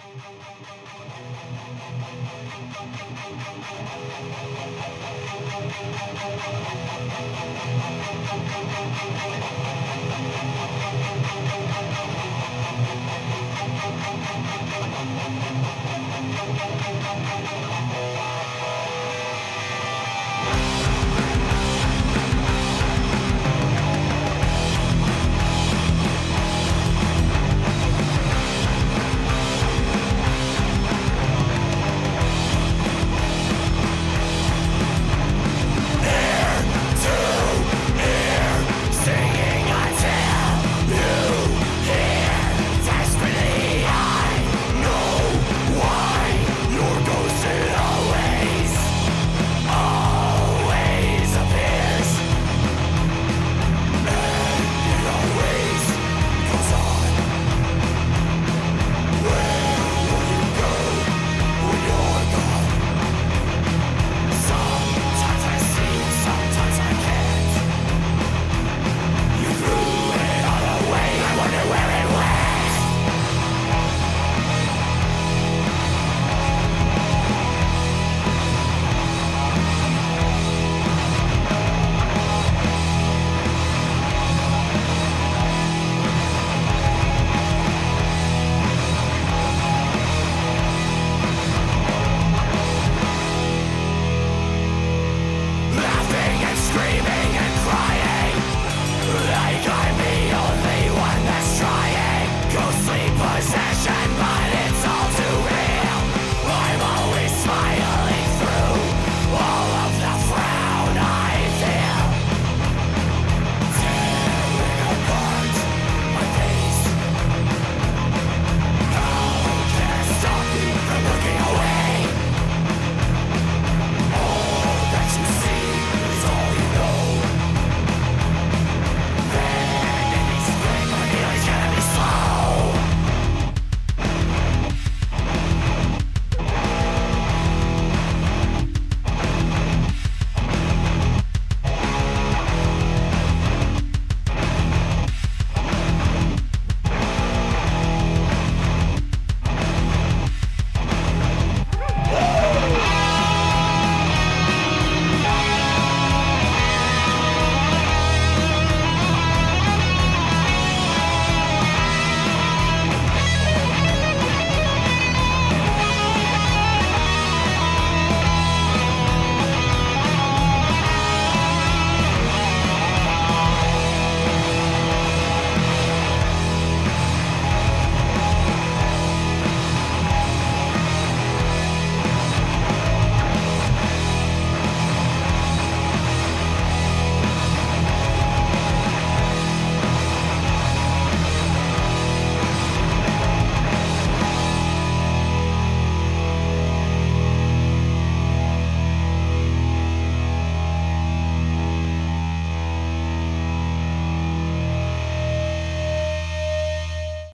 Ghostly possession, but it's